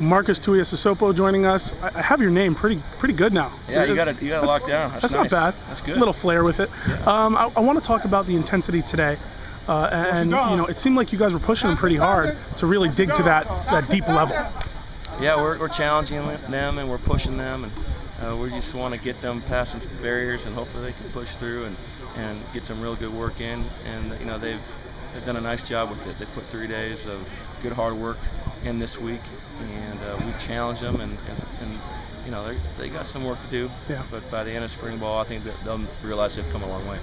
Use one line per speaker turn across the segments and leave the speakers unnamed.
Marques Tuiasosopo joining us. I, I have your name pretty pretty good now.
Yeah, you got it. You got it locked down. That's,
That's
nice.
not bad.
That's good.
A little flair with it.
Yeah.
Um, I, I want to talk about the intensity today. Uh, and you know, it seemed like you guys were pushing them pretty hard to really dig to that, that deep level.
Yeah, we're, we're challenging them and we're pushing them, and uh, we just want to get them past some barriers and hopefully they can push through and, and get some real good work in. And you know they've they've done a nice job with it. They put three days of good hard work in this week, and uh, we challenge them and, and, and you know they they got some work to do.
Yeah.
But by the end of spring ball, I think that they'll realize they've come a long way.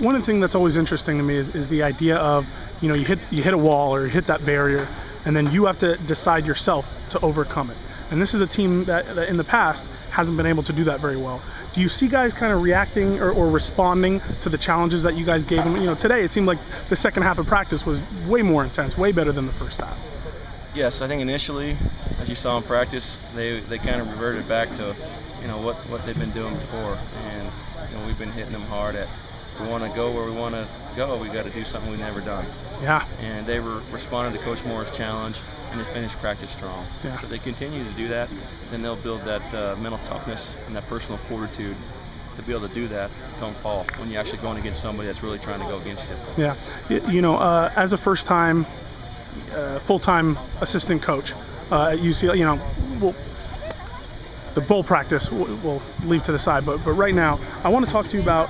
One of the things that's always interesting to me is, is the idea of, you know, you hit you hit a wall or you hit that barrier, and then you have to decide yourself to overcome it. And this is a team that, that in the past hasn't been able to do that very well. Do you see guys kind of reacting or, or responding to the challenges that you guys gave them? You know, today it seemed like the second half of practice was way more intense, way better than the first half.
Yes, I think initially, as you saw in practice, they, they kind of reverted back to, you know, what, what they've been doing before, and you know, we've been hitting them hard at. If we want to go where we want to go, we got to do something we've never done.
Yeah.
And they were responding to Coach Mora's challenge, and they finished practice strong.
Yeah.
So if they continue to do that, then they'll build that uh, mental toughness and that personal fortitude to be able to do that come fall when you're actually going against somebody that's really trying to go against you.
Yeah, you know, uh, as a first-time, uh, full-time assistant coach uh, at UCLA, you know, we'll, the bowl practice we'll, we'll leave to the side, but but right now, I want to talk to you about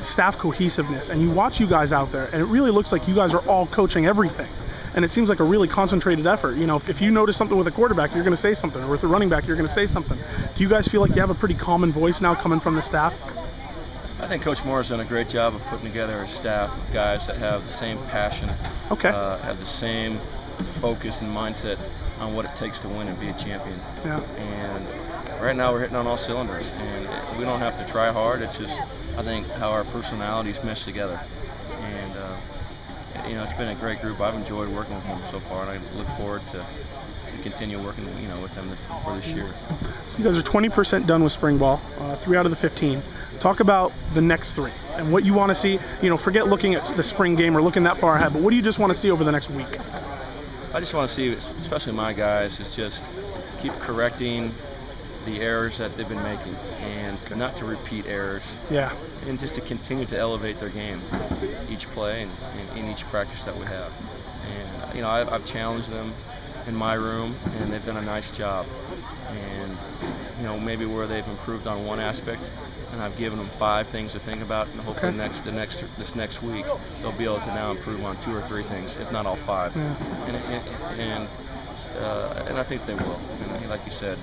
staff cohesiveness. And you watch you guys out there, and it really looks like you guys are all coaching everything. And it seems like a really concentrated effort. You know, if, if you notice something with a quarterback, you're going to say something, or with a running back, you're going to say something. Do you guys feel like you have a pretty common voice now coming from the staff?
I think Coach Mora has done a great job of putting together a staff of guys that have the same passion,
Okay.
uh, have the same focus and mindset on what it takes to win and be a champion.
Yeah.
And right now we're hitting on all cylinders, and we don't have to try hard. It's just I think how our personalities mesh together. And uh, you know, it's been a great group. I've enjoyed working with them so far, and I look forward to, continue working, you know, with them for this year.
You guys are 20% done with spring ball, uh, three out of the 15. Talk about the next three and what you want to see. You know, forget looking at the spring game or looking that far ahead, but what do you just want to see over the next week?
I just want to see, especially my guys, is just keep correcting the errors that they've been making and not to repeat errors
Yeah,
and just to continue to elevate their game each play and, and in each practice that we have. And you know, I've, I've challenged them in my room, and they've done a nice job. And you know, maybe where they've improved on one aspect, and I've given them five things to think about, and hopefully
Okay.
next the next this next week they'll be able to now improve on two or three things, if not all five.
Yeah.
And and and, uh, and I think they will. And like you said,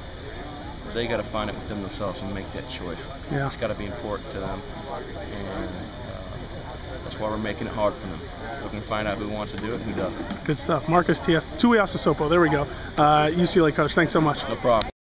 they got to find it within themselves and make that choice.
Yeah.
It's got to be important to them, and uh, that's why we're making it hard for them. So we can find out who wants to do it and who doesn't.
good stuff. Marques T.S. Tuiasosopo, there we go. Uh, UCLA coach, thanks so much.
No problem.